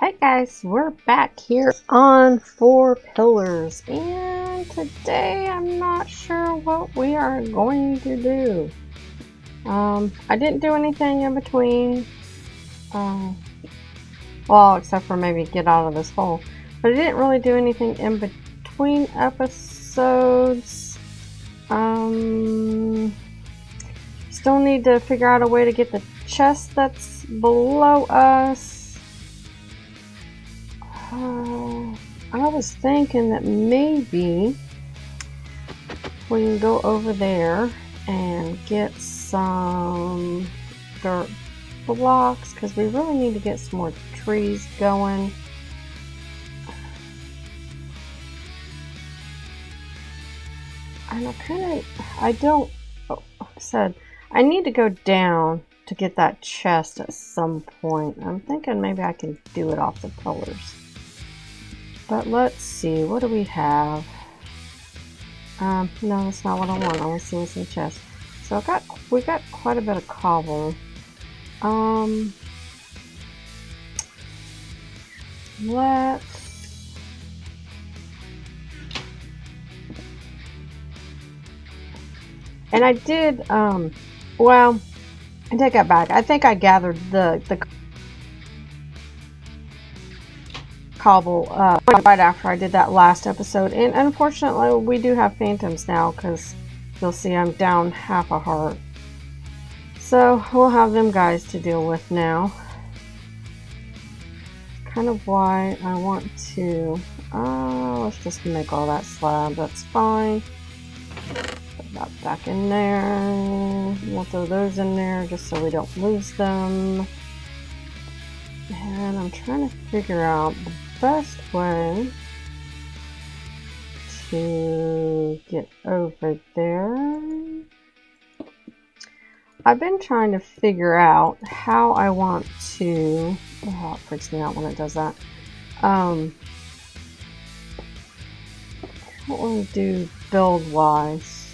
Hey guys, we're back here on Four Pillars, and today I'm not sure what we are going to do. Um, I didn't do anything in between, uh, well, except for maybe get out of this hole, but I didn't really do anything in between episodes. Um, still need to figure out a way to get the chest that's below us. Uh, I was thinking that maybe we can go over there and get some dirt blocks because we really need to get some more trees going. And I kind of, I don't, oh, said, I need to go down to get that chest at some point. I'm thinking maybe I can do it off the pillars. But let's see, what do we have? Um, no, that's not what I want. I want to see what's in the chest. So I got, we got quite a bit of cobble. Um, let's. And I did, um, well, I take that back. I think I gathered the the cobble uh, right after I did that last episode. And unfortunately, we do have phantoms now because you'll see I'm down half a heart. So we'll have them guys to deal with now. Kind of why I want to. Uh, let's just make all that slab. That's fine. Put that back in there. We'll throw those in there just so we don't lose them. And I'm trying to figure out the best one to get over there. I've been trying to figure out how I want to. Oh, it freaks me out when it does that. Um, what want to do build wise.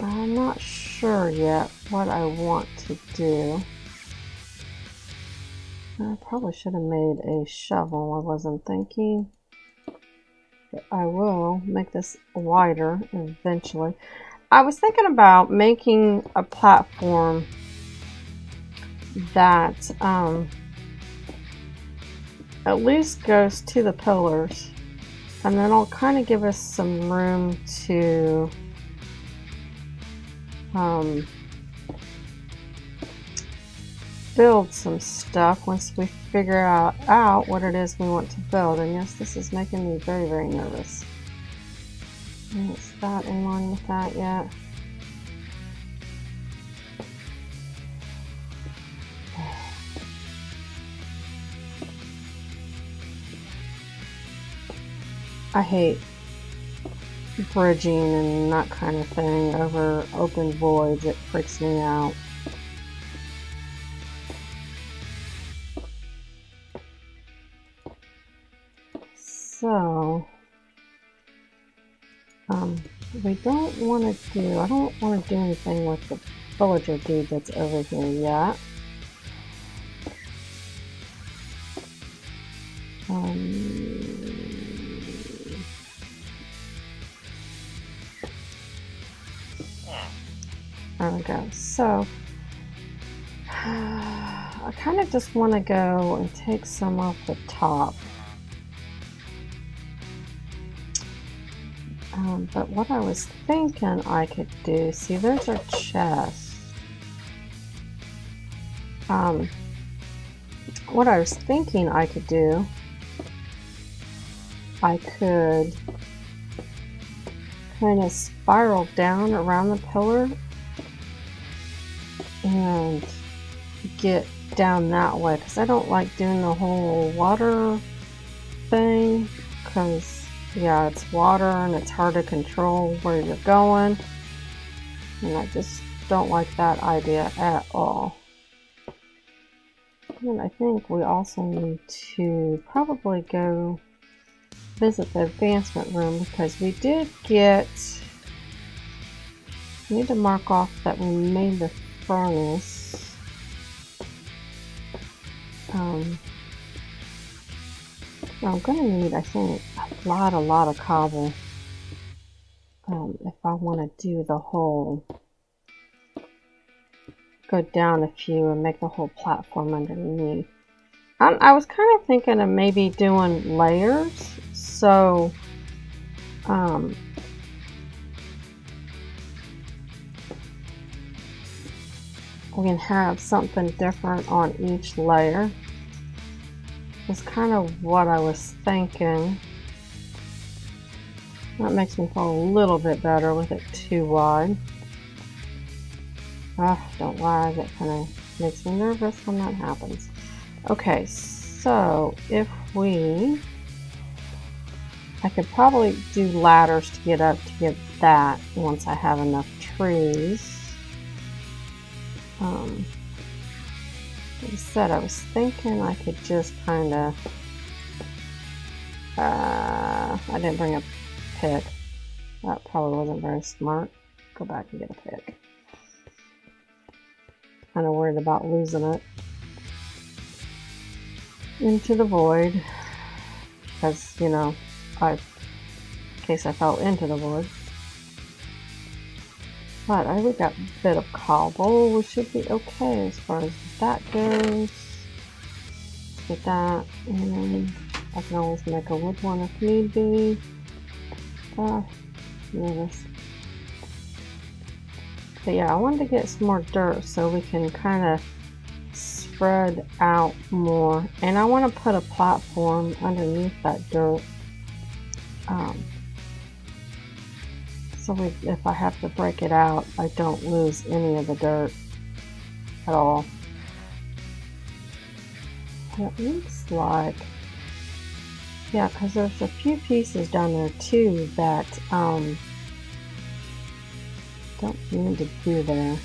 I'm not sure yet what I want to do. I probably should have made a shovel. I wasn't thinking. But I will make this wider eventually. I was thinking about making a platform that um, at least goes to the pillars. And then it'll kind of give us some room to um, build some stuff once we figure out, out what it is we want to build. And yes, this is making me very, very nervous. Is that in line with that yet? I hate bridging and that kind of thing over open voids. It freaks me out. We don't want to do, I don't want to do anything with the villager dude that's over here yet. Um, there we go. So, I kind of just want to go and take some off the top. Um, but what I was thinking I could do, see there's our chest. Um, what I was thinking I could do, I could kind of spiral down around the pillar and get down that way because I don't like doing the whole water thing because yeah, it's water and it's hard to control where you're going. And I just don't like that idea at all. And I think we also need to probably go visit the advancement room because we did get we need to mark off that we made the furnace. Um, I'm gonna need, I think, a lot, a lot of cobble um, if I want to do the whole, go down a few and make the whole platform underneath. I, I was kind of thinking of maybe doing layers, so um, we can have something different on each layer. That's kind of what I was thinking. That makes me feel a little bit better with it too wide. Ah, don't lie, that kind of makes me nervous when that happens. Okay, so if we... I could probably do ladders to get up to get that once I have enough trees. Um, like I said, I was thinking I could just kind of... Uh, I didn't bring a pick. That probably wasn't very smart. Go back and get a pick. Kind of worried about losing it into the void. Because, you know, I, in case I fell into the void. But I we got a bit of cobble. We should be okay as far as that goes. Get that. And I can always make a wood one if need be. Ah, nervous. But yeah, I wanted to get some more dirt so we can kind of spread out more. And I want to put a platform underneath that dirt. Um, so if I have to break it out, I don't lose any of the dirt at all. It looks like yeah, because there's a few pieces down there too that um, don't need to be there.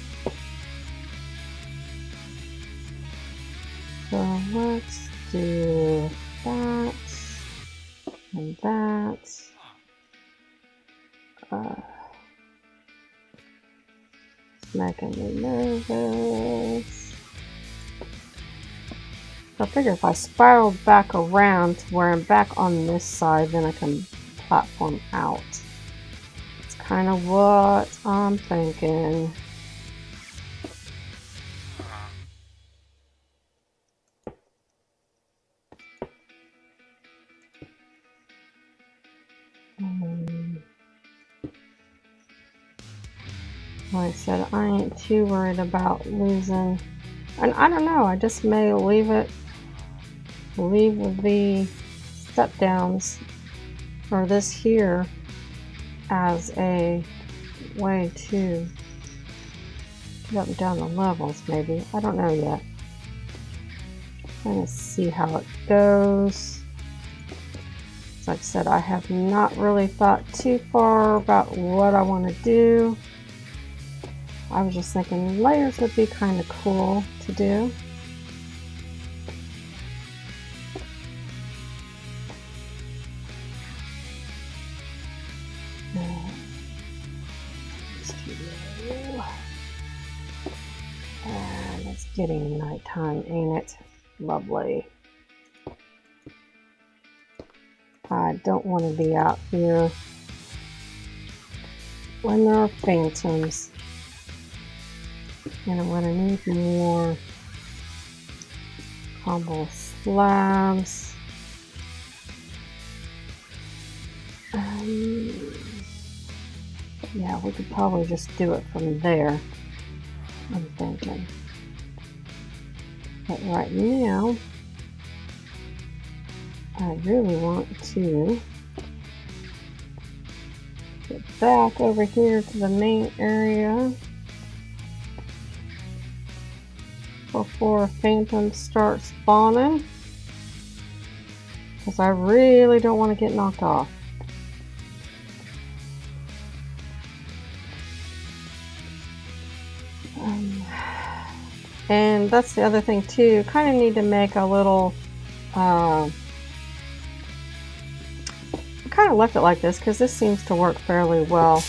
So let's do that and that. Uh, making me nervous. I figure if I spiral back around to where I'm back on this side, then I can platform out. It's kind of what I'm thinking. Like I said, I ain't too worried about losing. And I don't know, I just may leave it leave the step downs or this here as a way to get up and down the levels maybe. I don't know yet. To see how it goes. Like I said, I have not really thought too far about what I want to do. I was just thinking layers would be kind of cool to do. And it's getting nighttime, ain't it? Lovely. I don't want to be out here when there are phantoms. And I'm going to need more cobble slabs. Um, yeah, we could probably just do it from there. I'm thinking. But right now, I really want to get back over here to the main area before phantoms start spawning because I really don't want to get knocked off. And that's the other thing too, kind of need to make a little, uh, I kind of left it like this because this seems to work fairly well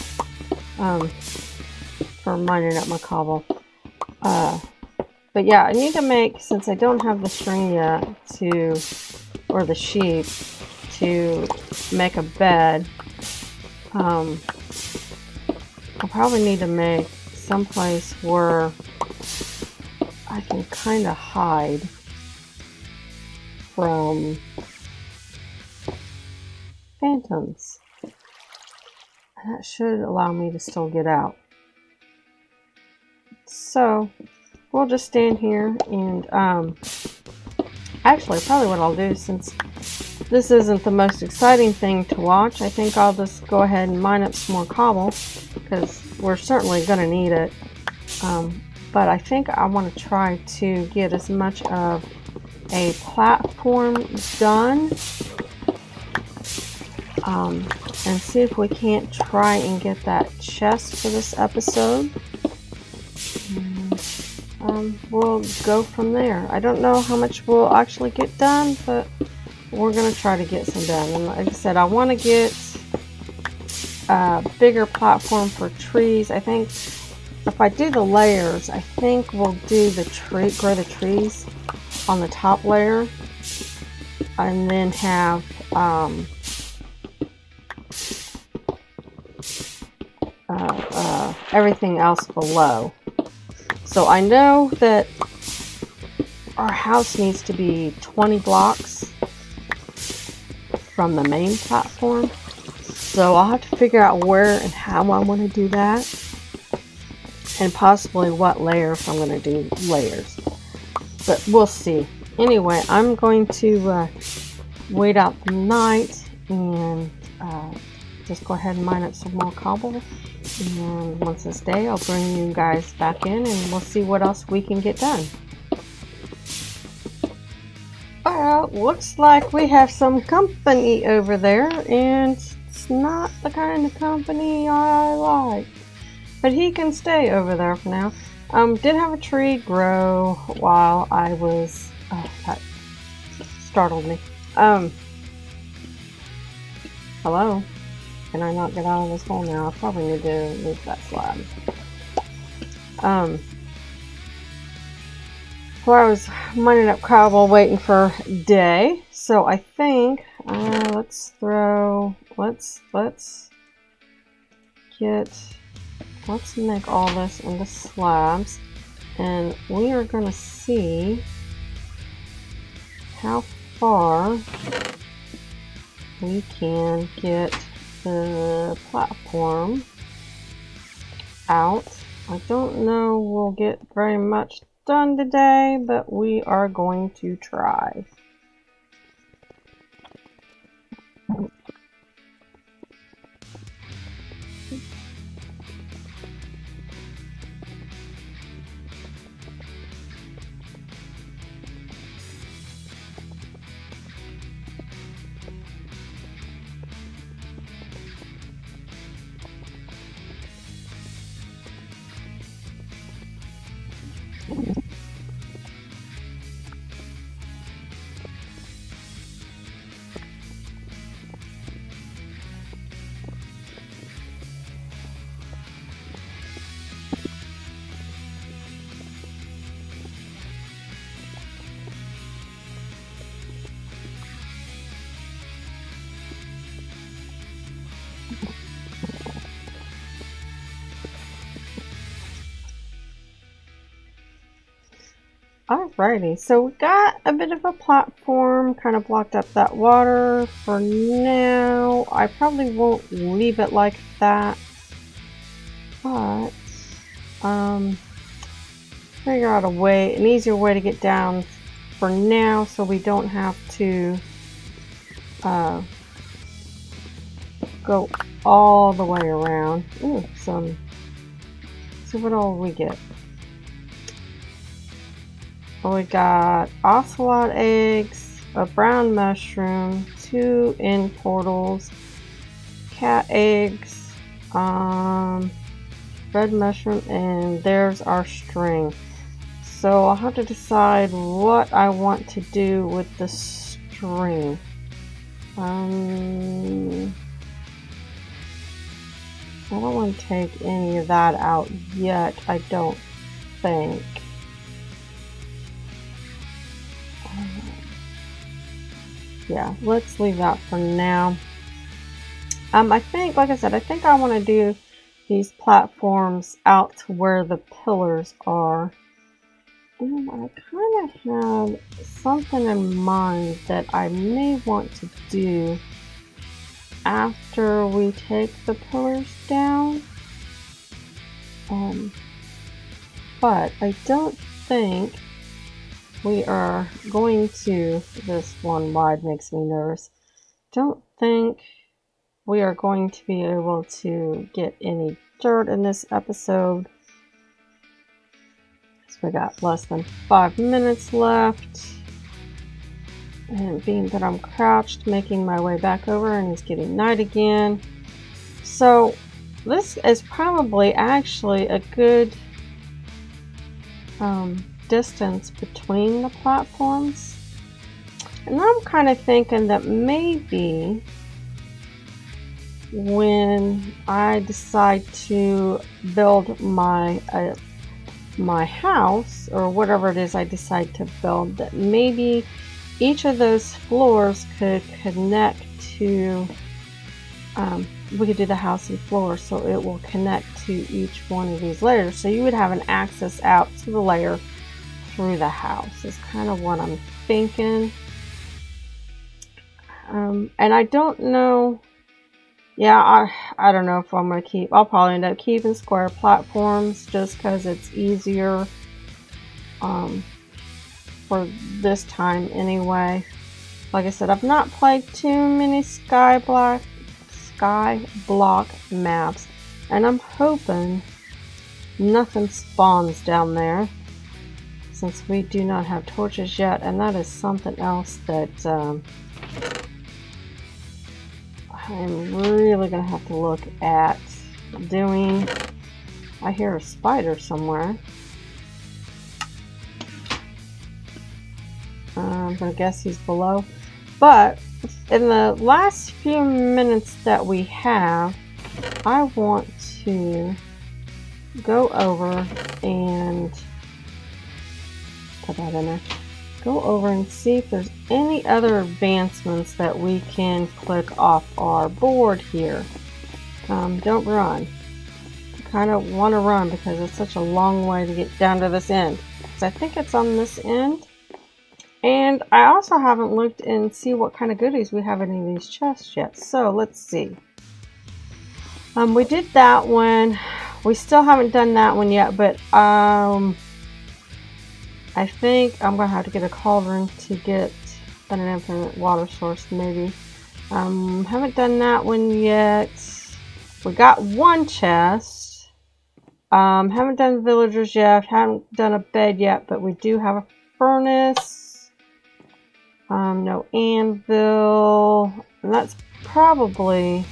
um, for mining up my cobble. Uh, but yeah, I need to make, since I don't have the string yet to, or the sheep, to make a bed. Um, I'll probably need to make someplace where I can kind of hide from phantoms. That should allow me to still get out. So, we'll just stand here and, um, actually, probably what I'll do since this isn't the most exciting thing to watch, I think I'll just go ahead and mine up some more cobble because we're certainly going to need it. Um, but I think I want to try to get as much of a platform done um, and see if we can't try and get that chest for this episode. Um, we'll go from there. I don't know how much we'll actually get done, but we're going to try to get some done. And like I said, I want to get a bigger platform for trees. I think if I do the layers, I think we'll do the tree, grow the trees on the top layer and then have um, uh, uh, everything else below. So I know that our house needs to be 20 blocks from the main platform. So I'll have to figure out where and how I want to do that. And possibly what layer if I'm going to do layers. But we'll see. Anyway, I'm going to uh, wait out the night and uh, just go ahead and mine up some more cobble. And once it's day, I'll bring you guys back in and we'll see what else we can get done. Well, looks like we have some company over there, and it's not the kind of company I like. But he can stay over there for now. Um, did have a tree grow while I was... Oh, that startled me. Um, hello? Can I not get out of this hole now? I probably need to move that slab. Um, where I was mining up cobble waiting for day. So I think, uh, let's throw, let's, let's get, let's make all this into slabs. And we are going to see how far we can get the platform out. I don't know we'll get very much done today, but we are going to try. Alrighty, so we got a bit of a platform, kind of blocked up that water for now. I probably won't leave it like that, but um, figure out a way, an easier way to get down for now so we don't have to uh, go all the way around. Ooh, some, see what all we get. We got ocelot eggs, a brown mushroom, two end portals, cat eggs, um, red mushroom, and there's our string. So I'll have to decide what I want to do with the string. Um, I don't want to take any of that out yet, I don't think. Yeah, let's leave that for now. Um, I think, like I said, I think I want to do these platforms out to where the pillars are. And I kind of had something in mind that I may want to do after we take the pillars down. Um, but I don't think we are going to, this one wide makes me nervous, don't think we are going to be able to get any dirt in this episode. So we got less than five minutes left. And being that I'm crouched, making my way back over, and it's getting night again. So this is probably actually a good um, distance between the platforms. And I'm kind of thinking that maybe when I decide to build my uh, my house or whatever it is I decide to build that maybe each of those floors could connect to um, we could do the house and floor so it will connect to each one of these layers so you would have an access out to the layer through the house is kind of what I'm thinking. Um, and I don't know. Yeah, I, I don't know if I'm going to keep, I'll probably end up keeping square platforms just because it's easier um, for this time anyway. Like I said, I've not played too many sky block, sky block maps and I'm hoping nothing spawns down there since we do not have torches yet and that is something else that um, I'm really going to have to look at doing... I hear a spider somewhere. Uh, I'm to guess he's below. But in the last few minutes that we have, I want to go over and put that in there go over and see if there's any other advancements that we can click off our board here. Um, don't run. kind of want to run because it's such a long way to get down to this end. So I think it's on this end. And I also haven't looked and see what kind of goodies we have in any of these chests yet. So let's see. Um, we did that one. We still haven't done that one yet, but um, I think I'm going to have to get a cauldron to get an infinite water source, maybe. Um, haven't done that one yet. We got one chest. Um, haven't done villagers yet. Haven't done a bed yet, but we do have a furnace. Um, no anvil. And that's probably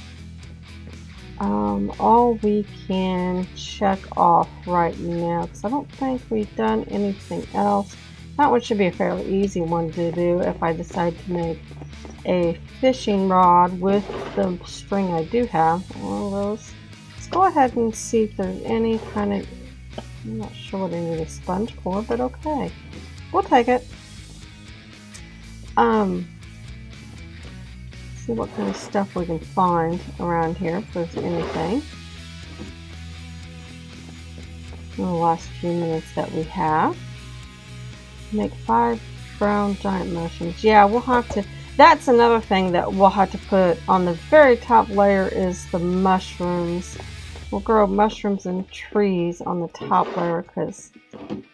um, all we can check off right now because I don't think we've done anything else. That one should be a fairly easy one to do if I decide to make a fishing rod with the string I do have. Of those. Let's go ahead and see if there's any kind of... I'm not sure what I need a sponge for, but okay. We'll take it. Um, see what kind of stuff we can find around here if there's anything. In the last few minutes that we have. Make five brown giant mushrooms. Yeah, we'll have to... That's another thing that we'll have to put on the very top layer is the mushrooms. We'll grow mushrooms and trees on the top layer because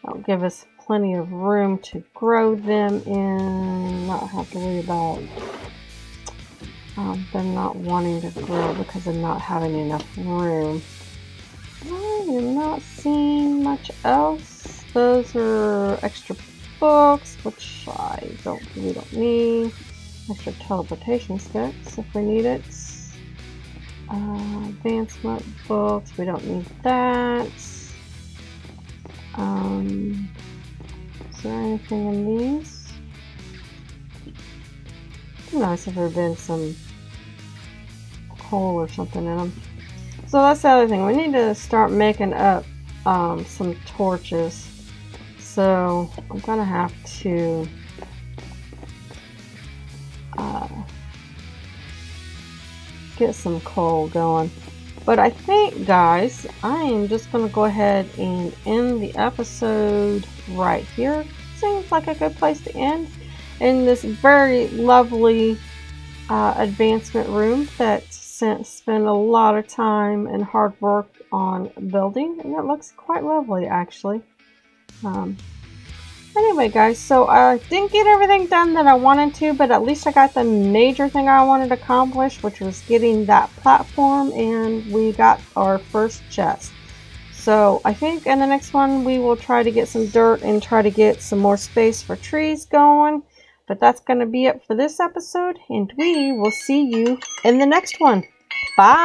that'll give us plenty of room to grow them in. Not have to worry about um, them not wanting to grow because of not having enough room. Am not seeing much else. Those are extra books, which I don't we don't need. Extra teleportation sticks if we need it. Uh, advancement books, we don't need that. Um, is there anything in these? nice if there had been some coal or something in them. So that's the other thing. We need to start making up um, some torches. So I'm going to have to uh, get some coal going. But I think, guys, I am just going to go ahead and end the episode right here. Seems like a good place to end in this very lovely uh, advancement room that spent a lot of time and hard work on building. And it looks quite lovely, actually. Um, Anyway, guys, so I didn't get everything done that I wanted to, but at least I got the major thing I wanted to accomplish, which was getting that platform, and we got our first chest. So I think in the next one we will try to get some dirt and try to get some more space for trees going. But that's going to be it for this episode, and we will see you in the next one. Bye.